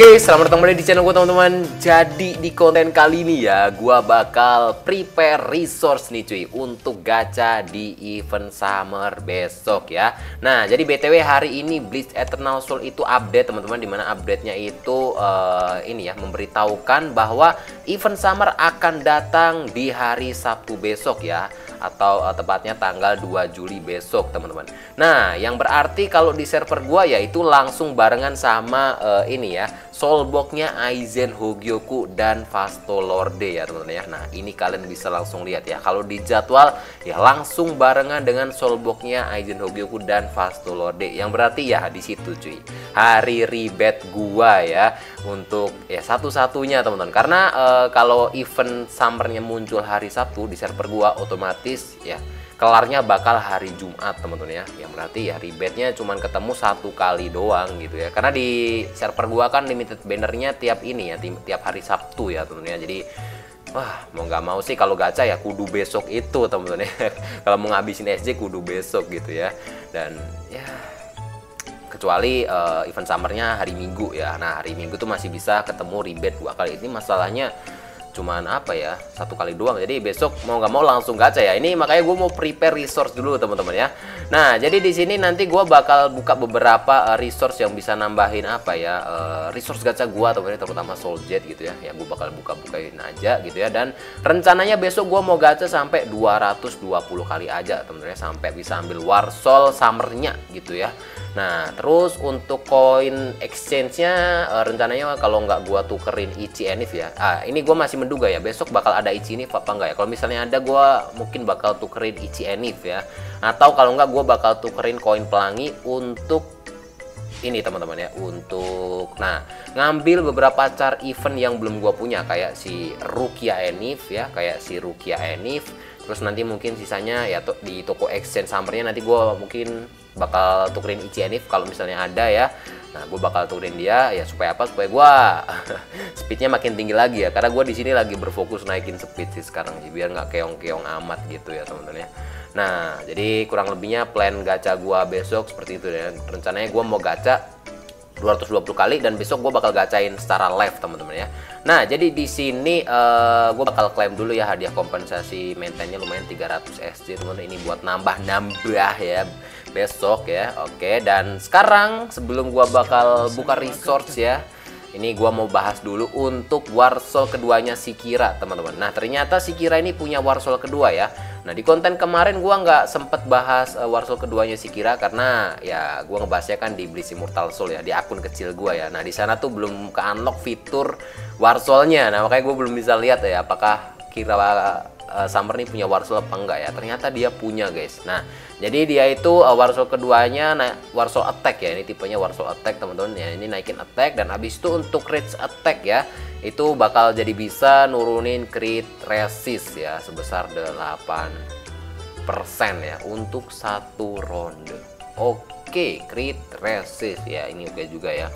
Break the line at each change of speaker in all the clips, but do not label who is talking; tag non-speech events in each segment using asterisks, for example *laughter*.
Oke, selamat datang kembali di channel gue teman-teman. Jadi di konten kali ini ya, gue bakal prepare resource nih cuy untuk gacha di event summer besok ya. Nah, jadi btw hari ini Blitz Eternal Soul itu update teman-teman, di mana update-nya itu uh, ini ya memberitahukan bahwa event summer akan datang di hari Sabtu besok ya atau uh, tepatnya tanggal 2 Juli besok teman-teman. Nah, yang berarti kalau di server gua ya itu langsung barengan sama uh, ini ya soulboxnya Aizen Hogyoku dan Fasto Lorde ya teman-teman ya. Nah ini kalian bisa langsung lihat ya. Kalau di jadwal ya langsung barengan dengan soulboxnya Aizen Hogyoku dan Fasto Lorde. Yang berarti ya di situ cuy. Hari ribet gua ya untuk ya satu-satunya teman-teman. Karena e, kalau event summernya muncul hari Sabtu di server gua otomatis ya. Kelarnya bakal hari Jumat teman-teman ya. Yang berarti ya ribetnya cuman ketemu satu kali doang gitu ya. Karena di server gua kan limited bannernya tiap ini ya tiap hari Sabtu ya teman-teman ya. Jadi wah mau nggak mau sih kalau gacha ya kudu besok itu teman-teman ya. *laughs* Kalau mau ngabisin SJ kudu besok gitu ya. Dan ya kecuali uh, event summernya hari Minggu ya. Nah hari Minggu tuh masih bisa ketemu ribet dua kali. Ini masalahnya cuman apa ya satu kali doang. Jadi besok mau nggak mau langsung gacha ya. Ini makanya gue mau prepare resource dulu teman-teman ya. Nah jadi di sini nanti gue bakal buka beberapa uh, resource yang bisa nambahin apa ya uh, resource gacha gue teman-teman terutama soul jet gitu ya ya gue bakal buka-bukain aja gitu ya. Dan rencananya besok gue mau gacha sampai 220 kali aja teman-teman ya. Sampai bisa ambil warsol summernya gitu ya Nah, terus untuk koin exchange-nya uh, rencananya kalau nggak gua tukerin Ichi Enif ya. Ah, ini gua masih menduga ya, besok bakal ada Ichi Enif apa enggak ya. Kalau misalnya ada gua mungkin bakal tukerin Ichi Enif ya. Atau kalau nggak gua bakal tukerin koin pelangi untuk ini teman-teman ya untuk nah ngambil beberapa car event yang belum gua punya kayak si Rukia Enif ya kayak si Rukia Enif terus nanti mungkin sisanya ya to di toko exchange summernya nanti gua mungkin bakal tukerin Enif kalau misalnya ada ya. Nah gue bakal tukerin dia ya supaya apa? Supaya gue *laughs* speednya makin tinggi lagi ya. Karena gue di sini lagi berfokus naikin speed sih sekarang sih biar nggak keong-keong amat gitu ya teman-teman ya nah jadi kurang lebihnya plan gacha gue besok seperti itu ya rencananya gue mau gacha 220 kali dan besok gue bakal gacain secara live teman-teman ya. Nah jadi di sini uh, gue bakal klaim dulu ya hadiah kompensasi maintainnya lumayan 300 SC teman-teman. Ini buat nambah-nambah ya besok ya. Oke dan sekarang sebelum gua bakal buka resource ya ini gua mau bahas dulu untuk warsol keduanya si Kira teman-teman. Nah ternyata si Kira ini punya warsol kedua ya nah di konten kemarin gua nggak sempet bahas uh, warsol keduanya si Kira karena ya gua ngebahasnya kan di Bliss Immortal Soul ya di akun kecil gua ya. Nah di sana tuh belum ke unlock fitur warsolnya nah makanya gue belum bisa lihat ya apakah Kira uh, Summer nih punya Warsol apa enggak ya? Ternyata dia punya guys. Nah jadi dia itu uh, Warsol keduanya nah Warsol attack ya. Ini tipenya Warsol attack teman-teman. Ya ini naikin attack dan habis itu untuk range attack ya itu bakal jadi bisa nurunin crit resist ya sebesar 8 persen ya untuk satu ronde. Oke crit resist ya ini oke juga ya.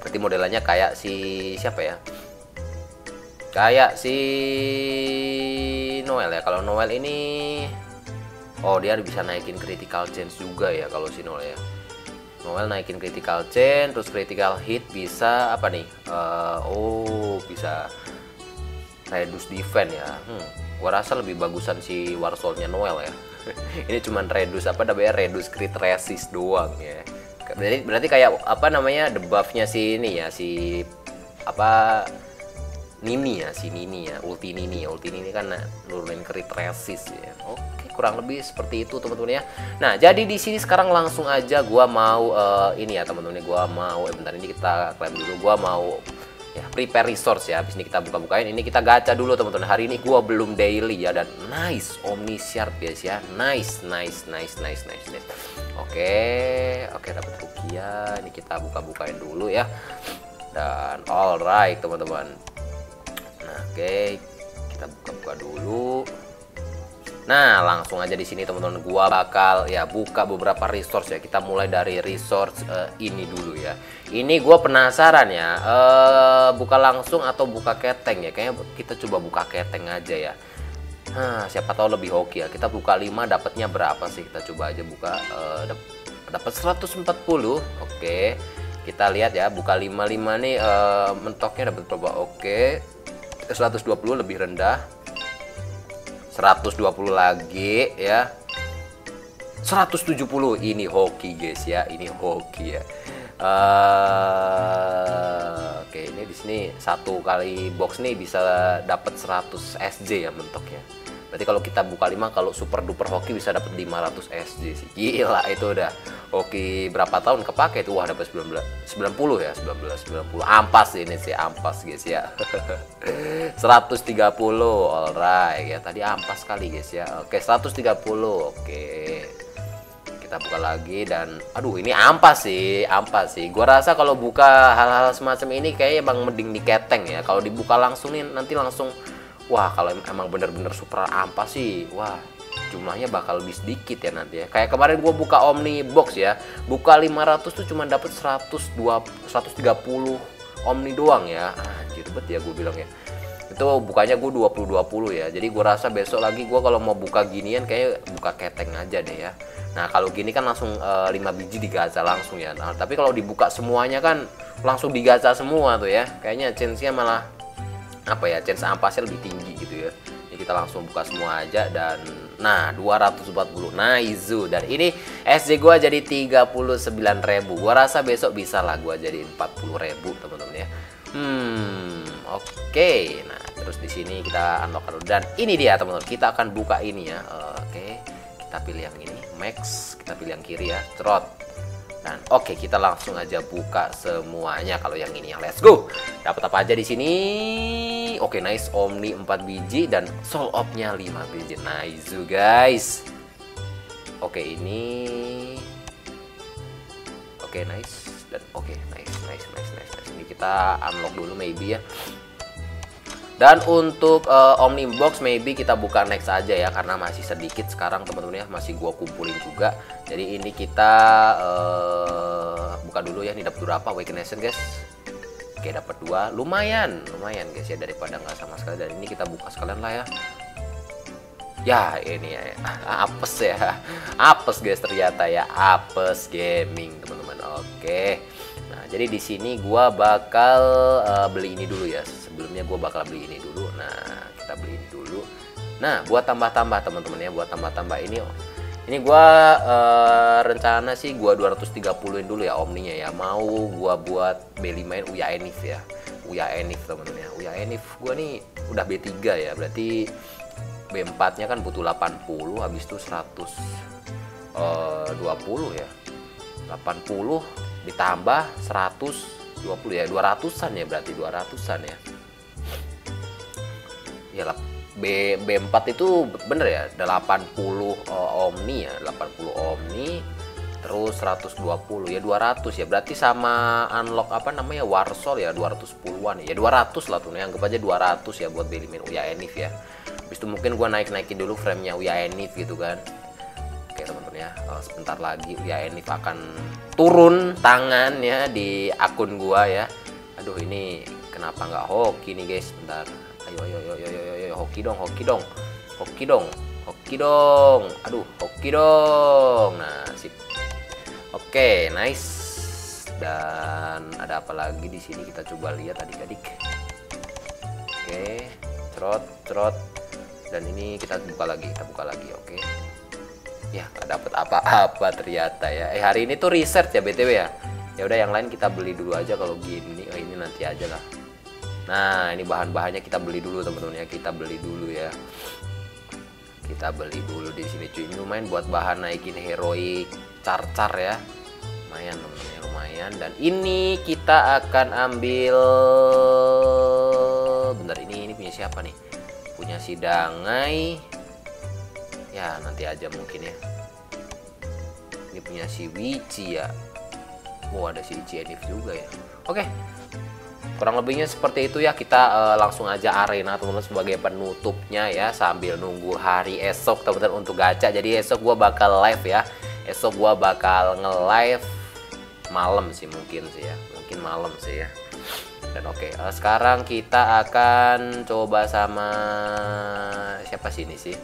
Berarti modelannya kayak si siapa ya kayak si Noel ya. Kalau Noel ini oh dia bisa naikin critical chance juga ya kalau si Noel ya. Noel naikin critical chance terus critical hit bisa apa nih? Uh, oh bisa reduce defense ya. Hmm, gua rasa lebih bagusan si Warsolnya Noel ya. *laughs* Ini cuman reduce apa namanya reduce crit resist doang ya. Berarti berarti kayak apa namanya debuffnya si ini ya si apa Nini ya si Nini ya ulti Nini ya. Ulti Nini kan nurunin crit resist ya. Oke kurang lebih seperti itu teman-teman ya. Nah jadi di sini sekarang langsung aja gua mau uh, ini ya teman-teman gua mau eh, bentar ini kita klaim dulu. Gua mau ya prepare resource ya. Habis ini kita buka-bukain. Ini kita gacha dulu teman-teman. Hari ini gua belum daily ya. Dan nice omni sharp guys ya. Nice nice nice nice nice nice. Oke oke dapat rupiah ini kita buka-bukain dulu ya. Dan alright teman-teman Oke, kita buka-buka dulu. Nah, langsung aja di sini teman-teman gua bakal ya buka beberapa resource ya. Kita mulai dari resource uh, ini dulu ya. Ini gua penasaran ya, uh, buka langsung atau buka keteng ya. Kayaknya kita coba buka keteng aja ya. Nah, siapa tahu lebih hoki ya. Kita buka 5 dapatnya berapa sih? Kita coba aja buka uh, dapat 140. Oke. kita lihat ya buka 55 nih uh, mentoknya dapat berapa oke 120 lebih rendah. 120 lagi ya. 170 ini hoki guys ya. Ini hoki ya. Uh, oke ini di sini satu kali box nih bisa dapat 100 SJ ya mentoknya berarti kalau kita buka 5 kalau super duper hoki bisa dapat 500 SJ sih. Gila itu udah hoki berapa tahun kepake itu wah dapat 19 90 ya? 19 90 ampas ini sih ampas guys ya. *laughs* 130 alright. Ya tadi ampas kali guys ya. Oke 130 oke. Kita buka lagi dan aduh ini ampas sih ampas sih. Gua rasa kalau buka hal-hal semacam ini kayaknya bang mending di keteng ya. Kalau dibuka langsung nih nanti langsung wah kalau emang bener-bener super ampas sih wah jumlahnya bakal lebih sedikit ya nanti ya. Kayak kemarin gue buka Omni Box ya buka 500 tuh cuma dapet 102 130 Omni doang ya. Anjir bet ya gue bilang ya. Itu bukanya gue 20-20 ya. Jadi gue rasa besok lagi gue kalau mau buka ginian kayak buka keteng aja deh ya. Nah kalau gini kan langsung e, eh, 5 biji digaca langsung ya. Nah tapi kalau dibuka semuanya kan langsung digaca semua tuh ya. Kayaknya chance-nya malah apa ya chance ampasnya lebih tinggi gitu ya. Ini kita langsung buka semua aja dan nah 240 nah Izu dan ini SJ gua jadi 39.000 gua rasa besok bisa lah gua jadi 40.000 teman-teman ya. Hmm oke. Okay. nah terus di sini kita unlock dulu. Dan ini dia teman-teman kita akan buka ini ya. Oke okay. kita pilih yang ini max kita pilih yang kiri ya. Trot dan oke, kita langsung aja buka semuanya kalau yang ini yang let's go. Dapat apa aja di sini? Oke, nice Omni 4 biji dan Soul Op-nya 5 biji. Nice guys. Oke, ini Oke, nice dan oke, nice, nice, nice, nice, nice. Ini kita unlock dulu maybe ya. Dan untuk uh, Omni Box maybe kita buka next aja ya karena masih sedikit sekarang teman-teman ya masih gua kumpulin juga. Jadi ini kita uh, buka dulu ya. Ini dapat berapa Nation guys? Oke dapat dua, lumayan, lumayan guys ya daripada nggak sama sekali. Dan ini kita buka sekalian lah ya. Ya ini ya, *laughs* apes ya, apes guys ternyata ya, apes gaming teman-teman. Oke. Jadi di sini gua bakal uh, beli ini dulu ya. Sebelumnya gue bakal beli ini dulu. Nah kita beli ini dulu. Nah buat tambah-tambah teman-teman ya. Buat tambah-tambah ini. Ini gue uh, rencana sih gue 230in dulu ya omninya ya. Mau gue buat B5 main Uya Enif ya. Uya Enif teman-teman ya. Uya Enif gue nih udah B3 ya. Berarti B4 nya kan butuh 80 habis itu 100 uh, 20 ya. 80 ditambah 120 ya 200an ya berarti 200an ya. Ya B B4 itu bener ya 80 uh, Omni ya 80 Omni terus 120 ya 200 ya. Berarti sama unlock apa namanya Warsol ya 210-an ya. 200 lah tuh anggap aja 200 ya buat beli main Uya Enif ya. Habis itu mungkin gua naik-naikin dulu framenya Uya Enif gitu kan ya. Sebentar lagi Uya Enif akan turun tangan ya di akun gua ya. Aduh ini kenapa nggak hoki nih guys? Bentar ayo ayo ayo ayo ayo, ayo. hoki dong hoki dong. Hoki dong hoki dong. Aduh hoki dong. Nah sip. Oke nice. Dan ada apa lagi di sini? Kita coba lihat adik-adik. Oke trot trot. Dan ini kita buka lagi kita buka lagi oke ya nggak dapat apa-apa ternyata ya. Eh hari ini tuh research ya btw ya? Ya udah yang lain kita beli dulu aja kalau gini. Oh ini nanti aja lah. Nah ini bahan-bahannya kita beli dulu teman-teman ya. Kita beli dulu ya. Kita beli dulu di sini cuy. Ini lumayan buat bahan naikin heroik car-car ya. Lumayan teman-teman ya lumayan. Dan ini kita akan ambil bentar ini ini punya siapa nih? Punya si Dangai ya nanti aja mungkin ya. Ini punya si Wici ya. Wow ada si Ichi Enif juga ya. Oke. Kurang lebihnya seperti itu ya. Kita uh, langsung aja arena teman-teman sebagai penutupnya ya. Sambil nunggu hari esok teman-teman untuk gacha. Jadi esok gua bakal live ya. Esok gua bakal nge-live malam sih mungkin sih ya. Mungkin malam sih ya. Dan oke okay, uh, eh, sekarang kita akan coba sama siapa sih ini sih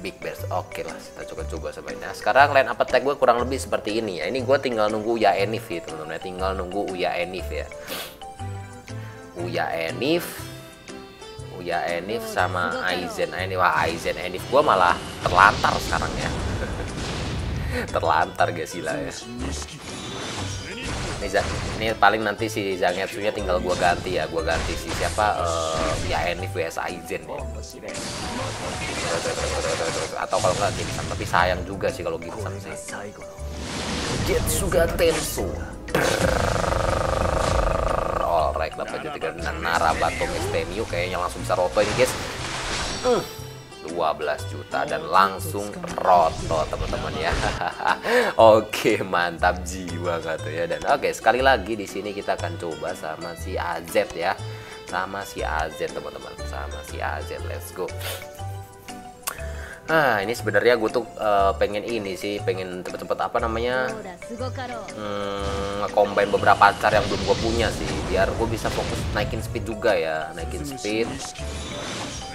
Big Bears. Oke lah, kita coba-coba sebenarnya. Sekarang line up attack gue kurang lebih seperti ini ya. Ini gue tinggal nunggu Uya Enif ya teman-teman. Tinggal nunggu Uya Enif ya. Uya Enif, Uya Enif sama Aizen. Nah, ini wah Aizen Enif gue malah terlantar sekarang ya. *laughs* terlantar gak sih lah ya. Ini, ini paling nanti si Zangetsu-nya tinggal gua ganti ya, gua ganti si siapa uh, ya Enif vs Aizen ya. Atau kalau nggak Ginsam, tapi sayang juga sih kalau Ginsam sih. Getsuga Tensu. Alright, dapat jadi dengan Narabato Mistemiu kayaknya langsung bisa roto ini guys. Hmm. 12 juta dan langsung roto teman-teman ya. *laughs* oke, mantap jiwa kata ya. Dan oke, sekali lagi di sini kita akan coba sama si AZ ya. Sama si AZ teman-teman, sama si AZ. Let's go. Nah, ini sebenarnya gue tuh uh, pengen ini sih, pengen cepet-cepet apa namanya, hmm, combine beberapa acar yang belum gue punya sih, biar gue bisa fokus naikin speed juga ya, naikin speed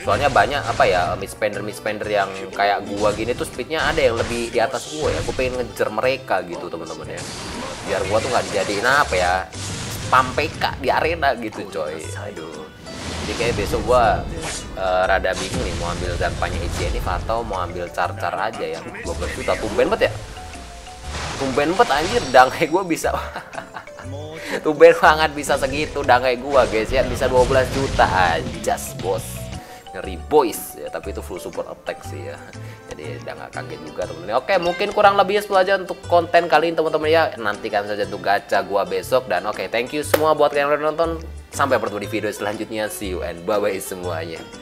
soalnya banyak apa ya mispender mispender yang kayak gua gini tuh speednya ada yang lebih di atas gua ya. Gua pengen ngejar mereka gitu teman-teman ya. Biar gua tuh nggak dijadiin apa ya spam di arena gitu coy. Aduh jadi kayak besok gua uh, rada bingung nih mau ambil ganpanya ini atau mau ambil car-car aja yang 12 juta. Tumben bet ya. Tumben bet anjir. Dangai gua bisa. *laughs* Tumben banget bisa segitu dangai gua guys ya. Bisa 12 juta aja bos ngeri boys. Ya tapi itu full support attack sih ya. Jadi udah gak kaget juga temen-temen. Oke mungkin kurang lebih itu aja untuk konten kali ini teman-teman ya nantikan saja untuk gacha gua besok. Dan oke thank you semua buat kalian yang udah nonton. Sampai bertemu di video selanjutnya. See you and bye bye semuanya